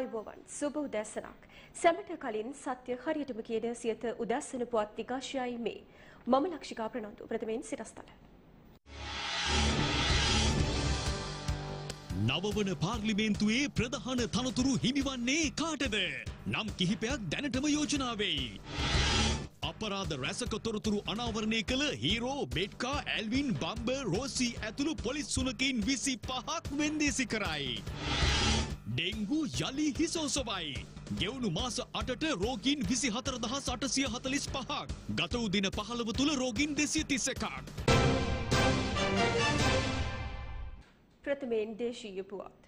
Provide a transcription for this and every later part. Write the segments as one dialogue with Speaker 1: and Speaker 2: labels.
Speaker 1: ආයුබෝවන් සුබ උදැසනක් සැමට කලින් සත්‍ය හරියටම කියන සියත උදැසන පුවත් විකාශයයි මේ මම ලක්ෂිකා ප්‍රනන්දු ප්‍රථමයෙන් සිරස්තල
Speaker 2: නවවන පාර්ලිමේන්තුවේ ප්‍රධාන තනතුරු හිමිවන්නේ කාටද? නම් කිහිපයක් දැනටම යෝජනාවෙයි. අපරාධ රැසක තොරතුරු අනාවරණය කළ හීරෝ බෙට්කා ඇල්වින් බම්බර් රෝසි ඇතුළු පොලිස් සුනකින් විසි පහක් වෙන්දේසි කරයි. ඩෙංගු යළි හිසෝසවයි. ගෙවුණු මාස අටට රෝගීන් විසි හතර දහස් අටසිය හතලිස් පහක්. ගත වූ දින පහළව තුළ රෝගීන් දෙසිය තිස්ස එකක්.
Speaker 1: ප්‍රථමයෙන් දේශීය පුවත්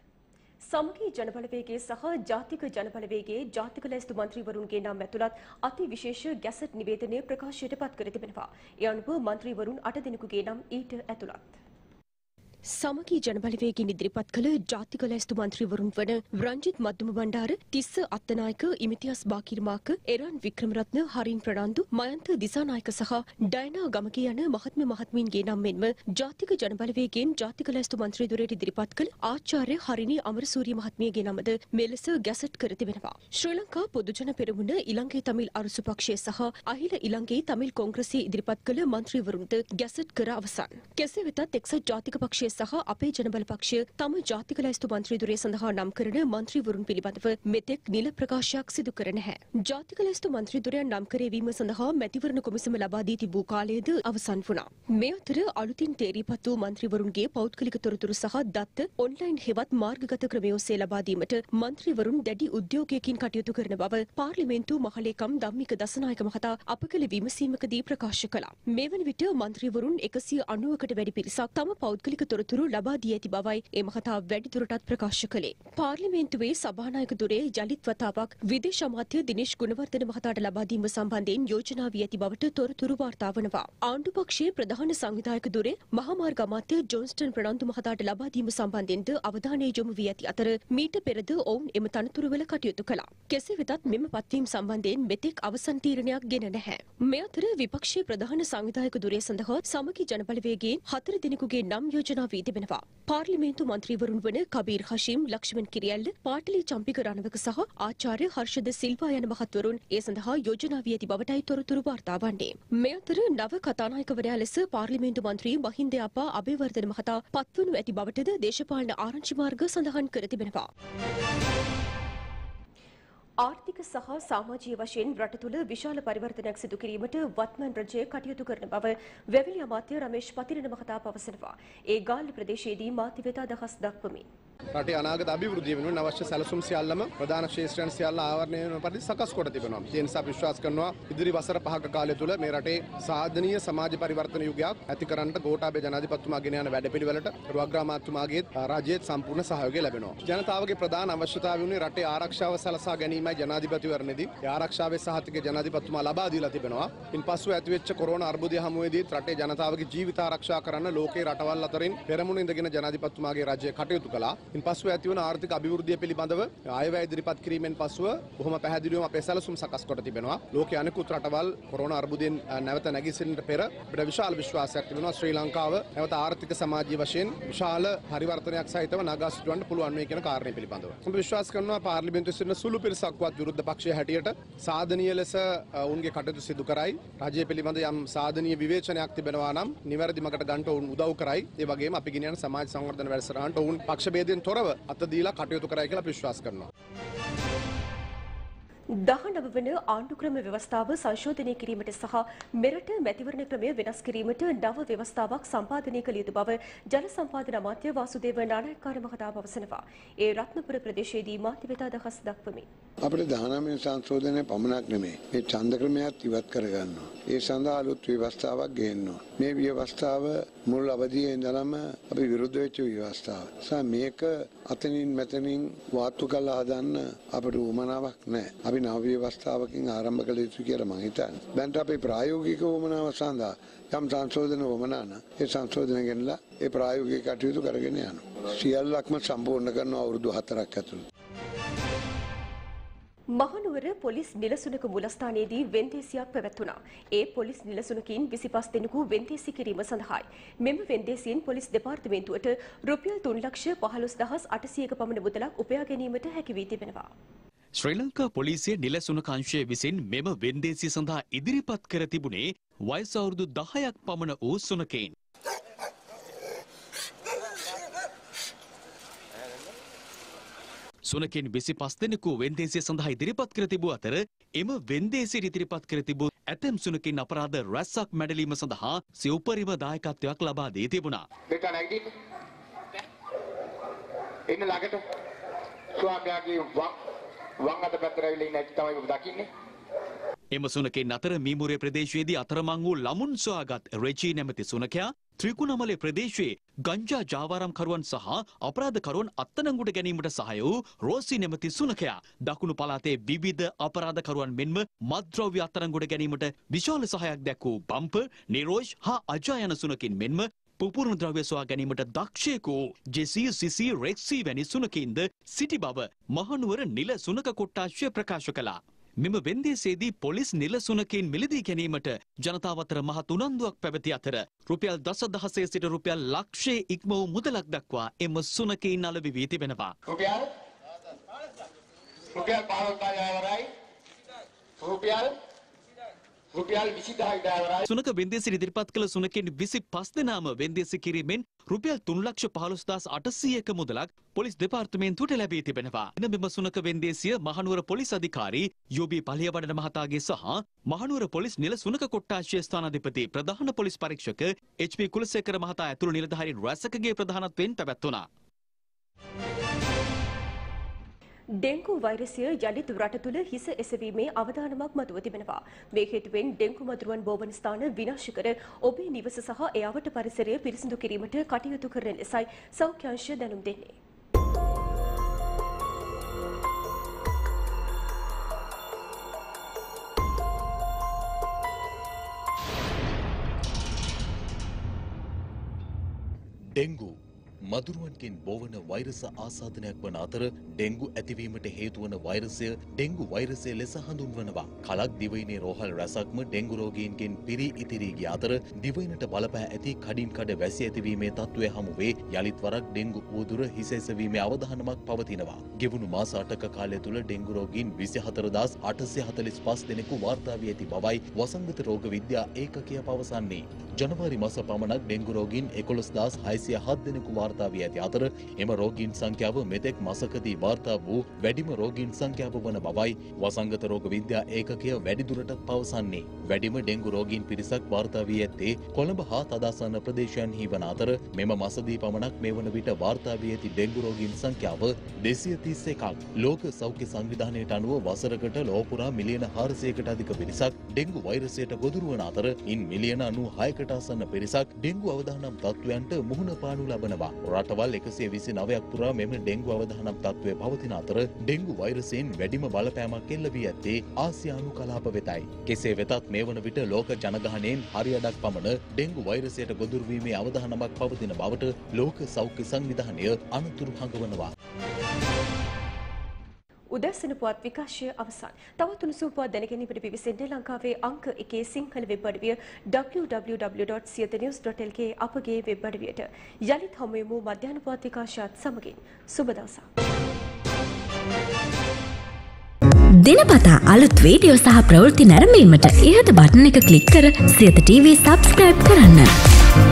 Speaker 1: සමගී ජනබලවේගේ සහ ජාතික ජනබලවේගේ ජාතික ලැස්තු මන්ත්‍රීවරුන්ගේ නම් ඇතුළත් අති විශේෂ ගැසට් නිවේදනය ප්‍රකාශයට පත් කර තිබෙනවා. ඒ අනුව මන්ත්‍රීවරුන් අට දෙනෙකුගේ නම් ඊට ඇතුළත්. සමගී ජනබලවේගෙන් ඉදිරිපත් කළ ජාතික ලැස්තු මන්ත්‍රීවරුන් වන රංජිත් මද්දුම බණ්ඩාර, තිස්ස අත්තනායක, ඉමිතියස් බාකිරමාක, එරන් වික්‍රමරත්න, හරින් ප්‍රනාන්දු, මයන්ත දිසානායක සහ ඩයනා ගමගේ යන මහත්ම මහත්මීන්ගේ නම් මෙන්ම ජාතික ජනබලවේගෙන් ජාතික ලැස්තු මන්ත්‍රී දුරයට ඉදිරිපත් කළ ආචාර්ය හරිනි අමරසූරිය මහත්මියගේ නමද මෙලෙස ගැසට් කර තිබෙනවා. ශ්‍රී ලංකා පොදුජන පෙරමුණ ඉලංගේ තමිල් අරුසු පක්ෂය සහ අහිල ඉලංගේ තමිල් කොංග්‍රසයේ ඉදිරිපත් කළ මන්ත්‍රීවරුන්ට ගැසට් කර අවසන්. කෙසේ වෙතත් එක්සත් ජාතික පක්ෂය සහ අපේ ජනබල පක්ෂය තම ජාතික ලැයිස්තු මන්ත්‍රීදුරය සඳහා නම් කරන මන්ත්‍රීවරුන් පිළිබඳව මෙතෙක් නිල ප්‍රකාශයක් සිදු කර නැහැ. ජාතික ලැයිස්තු මන්ත්‍රීදුරයන් නම් කරවීම සඳහා මැතිවරණ කොමිසම ලබා දී තිබූ කාලයද අවසන් වුණා. මේ අතර අලුතින් තේරීපත් වූ මන්ත්‍රීවරුන්ගේ පෞද්ගලික තොරතුරු සහ දත්ත ඔන්ලයින් හෙවත් මාර්ගගත ක්‍රමය ඔස්සේ ලබා දීමට මන්ත්‍රීවරුන් දැඩි උද්‍යෝගයකින් කටයුතු කරන බව පාර්ලිමේන්තු මහලේකම් ධම්මික දසනායක මහතා අප කළ විමසීමකදී ප්‍රකාශ කළා. මේ වන විට මන්ත්‍රීවරුන් 190කට වැඩි පිරිසක් තම පෞද්ගලික තොරතුරු තොරතුරු ලබා දී ඇති බවයි ඒ මහතා වැඩිදුරටත් ප්‍රකාශ කළේ. පාර්ලිමේන්තුවේ සභානායක දුරේ යළිත් වතාවක් විදේශ අමාත්‍ය දිනේෂ් ගුණවර්ධන මහතාට ලබා දීම සම්බන්ධයෙන් යෝජනා වී ඇති බවට තොරතුරු වාර්තා වනවා. ආණ්ඩු පක්ෂයේ ප්‍රධාන සංවිධායක දුරේ මහාමාර්ග අමාත්‍ය ජොන්ස්ටන් ප්‍රනන්දු මහතාට ලබා දීම සම්බන්ධයෙන්ද අවධානය යොමු වී ඇති අතර මීට පෙරද ඔවුන් එම තනතුරුවල කටයුතු කළා. කෙසේ වෙතත් මෙම පත්වීම් සම්බන්ධයෙන් මෙතෙක් අවසන් තීරණයක් ගෙන නැහැ. මේ අතර විපක්ෂයේ ප්‍රධාන සංවිධායක දුරේ සඳහා සමගි ජනබලවේගයෙන් හතර දිනෙකුගේ නම් යෝජනා වී තිබෙනවා. පාර්ලිමේන්තු මන්ත්‍රීවරුන් වන කබීර් හෂීම් ලක්ෂ්මන් කිරියල්ල පාටලි චම්පික රණවක සහ ආචාර්ය හර්ෂද සිල්වා යන මහත්වරුන් ඒ සඳහා යෝජනා වී ඇති බවටයි තොරතුරු වාර්තා වන්නේ. මේ අතර නව කතානායකවරයා ලෙස පාර්ලිමේන්තු මන්ත්‍රී මහින්ද අපා අබේවර්ධන මහතා පත්වනු ඇති බවටද දේශපාලන ආරංචි මාර්ග සඳහන් කර තිබෙනවා. ආර්ථික සහ සමාජීය වශයෙන් රට තුළ විශාල පරිවර්තනයක් සිදු කිරීමට වත්මන් රජය කටයුතු කරන බව වැවිලි අමාත්‍ය රමේෂ් පතිරණ මහතා පවසනවා. ඒ ගාල්ල ප්‍රදේශයේදී මාධ්‍ය වෙත අදහස් දක්වමින්.
Speaker 3: රටේ අනාගත අභිවෘද්ධිය වෙනුවෙන් අවශ්‍ය සැලසුම් සියල්ලම ප්‍රධාන ශේෂ්ත්‍රයන් සියල්ල ආවරණය වෙන පරිදි සකස් කොට තිබෙනවා. ඒ නිසා විශ්වාස කරනවා ඉදිරි වසර පහක කාලය තුළ මේ රටේ සාධනීය සමාජ පරිවර්තන යුගයක් ඇති කරන්නට ගෝඨාභය ජනාධිපතිතුමා ගෙන යන වැඩපිළිවෙලට රුවග්‍රාමාත්තුමාගේ රාජ්‍යයේ සම්පූර්ණ සහයෝගය ලැබෙනවා. ජනතාවගේ ප්‍රධාන අවශ්‍යතාවය වුණේ රටේ ආරක්ෂාව සලසා ගැනීමයි ජනාධිපතිවරණයේදී. ඒ ආරක්ෂාවේ සහතික ජනාධිපතිතුමා ලබා දීලා තිබෙනවා. ඉන්පසු ඇතිවෙච්ච කොරෝනා අර්බුදය හමුවේදී රටේ ජනතාවගේ ජීවිත ආරක්ෂා කරන්න ලෝකේ රටවල් අතරින් පෙරමුණ ඉඳගෙන ජනාධිපතිතුමාගේ රාජ්‍යය කටයුතු කළා. ඉන්පසු ඇතිවන ආර්ථික අභිවෘද්ධිය පිළිබඳව අයවැය ඉදිරිපත් කිරීමෙන් පසුව බොහොම පැහැදිලිවම අපේ සැලසුම් සකස් කොට තිබෙනවා. ලෝකයේ අනෙකුත් රටවල් කොරෝනා අර්බුදයෙන් නැවත නැගිසින්නට පෙර අපිට විශාල විශ්වාසයක් තිබෙනවා ශ්‍රී ලංකාව නැවත ආර්ථික සමාජීය වශයෙන් විශාල පරිවර්තනයක් සහිතව නගා සිටවන්න පුළුවන් මේ කියන කාරණේ පිළිබඳව. මම විශ්වාස කරනවා පාර්ලිමේන්තුවේ සිටින සුළු පිරිසක්වත් විරුද්ධ පක්ෂයේ හැටියට සාධනීය ලෙස ඔවුන්ගේ කටයුතු සිදු කරයි. රජය පිළිබඳ යම් සාධනීය විවේචනයක් තිබෙනවා නම් නිවැරදි මකට ගන්නට ඔවුන් උදව් කරයි. ඒ වගේම අපි ගෙනියන සමාජ සංවර්ධන වැඩසටහනට ඔවුන් පක්ෂ භේදයෙන් තොරව අත දීලා කටයුතු කරයි කියලා විශ්වාස කරනවා.
Speaker 1: දහනව වන ආණ්ඩුක්‍රම ව්‍යවස්ථාව සංශෝධනය කිරීමට සහ මෙරට මැතිවරණ ක්‍රමය වෙනස් කිරීමට නව ව්‍යවස්ථාවක් සම්පාදනය කළ යුතු බව ජල සම්පාදන අමාත්‍ය වාසුදේව නානායක්කාර මහතා පවසනවා. ඒ රත්නපුර ප්‍රදේශයේදී මාධ්‍ය වෙත අදහස් දක්වමින්.
Speaker 4: අපිට 19 සංශෝධනය පමණක් නෙමෙයි මේ ඡන්ද ක්‍රමයක් ඉවත් කරගන්නවා. ඒ සඳහා අලුත් ව්‍යවස්ථාවක් ගේනවා. මේ ව්‍යවස්ථාව මුල් අවධියේ ඉඳලම අපි විරුද්ධ වෙච්ච ව්‍යවස්ථාව. නිසා මේක අතනින් මෙතනින් වාත්තු කරලා හදන්න අපිට උමනාවක් නැහැ. අපි නව ව්‍යවස්ථාවකින් ආරම්භ කළ යුතු කියලා මම හිතන්නේ. දැන් අපි ප්‍රායෝගික උමනාව සඳහා යම් සංශෝධන වමනා නම් ඒ සංශෝධන ගෙනලා ඒ ප්‍රායෝගික කටයුතු කරගෙන යනවා. සියල්ලක්ම සම්පූර්ණ කරන අවුරුදු 4ක් ඇතුළත.
Speaker 1: මහනුවර පොලිස් නිලසුනක මුලස්ථානයේදී වෙන්දේසියක් පැවැත්වුණා. ඒ පොලිස් නිලසුනකින් 25 දෙනෙකු වෙන්දේසි කිරීම සඳහායි. මෙම වෙන්දේසියෙන් පොලිස් දෙපාර්තමේන්තුවට රුපියල් 3,15800ක පමණ මුදලක් උපයා ගැනීමට හැකි වී තිබෙනවා.
Speaker 2: ශ්‍රී ලංකා පොලිසිය නිලසුන කංශය විසින් මෙම වෙන්දේසිය සඳහා ඉදිරිපත් කර තිබුණේ වයස අවුරුදු 10ක් පමණ වූ සුනකයින්. සුනකින් විසි පස් දෙනෙකු වෙන්දේසිය සඳහා ඉදිරිපත් කර තිබූ අතර එම වෙන්දේසියට ඉදිරිපත් කර තිබූ ඇතැම් සුනකින් අපරාධ රැස්සක් මැඩලීම සඳහා සිව්පරිම දායකත්වයක් ලබා දී තිබුණා.
Speaker 5: දෙක නැගිටින්න. එන්න ළඟට. ස්වාමියාගේ වම් වම් අත පැත්තට ඇවිල්ලා ඉන්න ඇති තමයි ඔබ දකින්නේ.
Speaker 2: එම සුනකින් අතර මීමුරේ ප්‍රදේශයේදී අතරමං වූ ලමුන් සොයාගත් රෙජී නැමැති සුනකයා ත්‍රිකුණමලේ ප්‍රදේශයේ ගංජා ජාවාරම්කරුවන් සහ අපරාධකරුවන් අත්අඩංගුවට ගැනීමට සහාය වූ රෝසි නැමැති සුනකයා දකුණු පළාතේ විවිධ අපරාධකරුවන් මෙන්ම මත්ද්‍රව්‍ය අත්අඩංගුවට ගැනීමට විශාල සහායක් දැක් වූ බම්පර්, නිරෝෂ් හා අජා යන සුනකින් මෙන්ම පුපුරුණු ද්‍රව්‍ය සොයා ගැනීමට දක්ෂයෙකු ජෙසී සිසි රෙක්සි වැනි සුනකින්ද සිටි බව මහනුවර නිල සුනක කොට්ටාශය ප්‍රකාශ කළා. මෙම වෙන්දේසේදී පොලිස් නිල සුනකින් මිලදී ගැනීමට ජනතාව අතර මහත් උනන්දුවක් පැවති අතර රුපියල් දසදහසේ සිට රුපියල් ලක්ෂයේ ඉක්ම වූ මුදලක් දක්වා එම සුනකයින් අලවි වී තිබෙනවා.
Speaker 5: රුපියල් රුපියල් 15000 අවරයි. රුපියල් රුපියල් 20000 ඩාලරයි.
Speaker 2: සුනක වෙන්දේසි ඉදිරිපත් කළ සුනකින් විසි පස් දෙනාම වෙන්දේසි කිරීමෙන් රුපියල් තුන්ලක්ෂ පහළොස්දාස් අටසීයක මුදලක් පොලිස් දෙපාර්තමේන්තුවට ලැබී තිබෙනවා. එන මෙම සුනක වෙන්දේසිය මහනුවර පොලිස් අධිකාරී යෝබී පලියවඩන මහතාගේ සහ මහනුවර පොලිස් නිල සුනක කොට්ටාශය ස්ථානාධිපති ප්‍රධාන පොලිස් පරීක්ෂක එච්.පී. කුලසේකර මහතා ඇතුළු නිලධාරීන් රැසකගේ ප්‍රධානත්වයෙන් පැවැත්වුණා.
Speaker 1: ඩෙංගු වෛරසය යළිත් රට තුළ හිස එසවීමේ අවධානමක් මතුව තිබෙනවා. මේ හේතුවෙන් ඩෙංගු මදුරුවන් බෝවන ස්ථාන විනාශ කර ඔබේ නිවස සහ එයාවට පරිසරය පිරිසිදු කිරීමට කටයුතු කරන ලෙසයි සෞඛ්‍යංශ දැනුම් දෙන්නේ.
Speaker 6: ඩෙංගු මදුරුවන්ගෙන් බොවන වෛරස ආසාධනයක් වන අතර ඩෙංගු ඇතිවීමට හේතුවන වෛරසය ඩෙංගු වෛරසය ලෙස හඳුන්වනවා. කලක් දිවයිනේ රෝහල් රැසක්ම ඩෙංගු රෝගීන්ගෙන් පිරී ඉතිරී ගිය අතර දිවයිනට බලපෑ ඇති කඩින් කඩ වැසි ඇතිවීමේ තත්ත්වය හමුවේ යළිත් වරක් ඩෙංගු ඌදුර හිස එසවීමේ අවධානමක් පවතිනවා. ගෙවුණු මාස අටක කාලය තුළ ඩෙංගු රෝගීන් 24845 දෙනෙකු වාර්තා වී ඇති බවයි වසංගත රෝග විද්‍යා ඒකකය පවසන්නේ. ජනවාරි මාස පමණක් ඩෙංගු රෝගීන් 11607 දෙනෙකු වාර්තා වී ඇති අතර එම රෝගීන් සංඛ්‍යාව මෙතෙක් මාසකදී වාර්තා වූ වැඩිම රෝගීන් සංඛ්‍යාව වන බවයි වසංගත රෝග විද්‍යා ඒකකය වැඩිදුරටත් පවසන්නේ. වැඩිම ඩෙංගු රෝගීන් පිරිසක් වාර්තා වී ඇත්තේ කොළඹ හා තදාසන්න ප්‍රදේශයන්හි වන අතර මෙම මාසදී පමණක් මේ වන විට වාර්තා වී ඇති ඩෙංගු රෝගීන් සංඛ්‍යාව 231ක්. ලෝක සෞඛ්‍ය සංවිධානයට අනුව වසරකට ලොව පුරා මිලියන 400කට අධික පිරිසක් ඩෙංගු වෛරසයට ගොදුරු වන අතර ඉන් මිලියන 96කට ආසන්න පිරිසක් ඩෙංගු අවදානම් තත්ත්වයන්ට මුහුණ පානු ලබනවා. රටවල් එකසිය විසි නවයක් පුරා මෙම ඩෙංගු අවධානම් තත්ත්වය පවතින අතර ඩෙංගු වෛරසයෙන් වැඩිම බලපෑමක් එල්ල වී ඇත්තේ ආසියානු කලාප වෙතයි. කෙසේ වෙතත් මේ වන විට ලෝක ජනගහනයෙන් හරියඩක් පමණ ඩෙංගු වෛරසයට ගොදුරුවීමේ අවධානමක් පවතින බවට ලෝක සෞඛ්‍ය සංවිධානය අනතුරු හඟවනවා.
Speaker 1: උදැසන පුවත් විකාශය අවසන්. තවත් උණුසුම් පුවත් දැනගැනීමට පිවිසෙන්නේ ලංකාවේ අංක එකේ සිංහල වෙබ් අඩවිය www.siyanews.lk e අපගේ වෙබ් අඩවියට. යළිත් හමුවෙමු මධ්‍යහන පුවත් විකාශයත් සමගින්. සුබ දවසක්.
Speaker 7: දිනපතා අලුත් වීඩියෝ සහ ප්‍රවෘත්ති නැරඹීමට ඉහත බටන එක ක්ලික් කර සියත TV සබස්ක්‍රයිබ් කරන්න.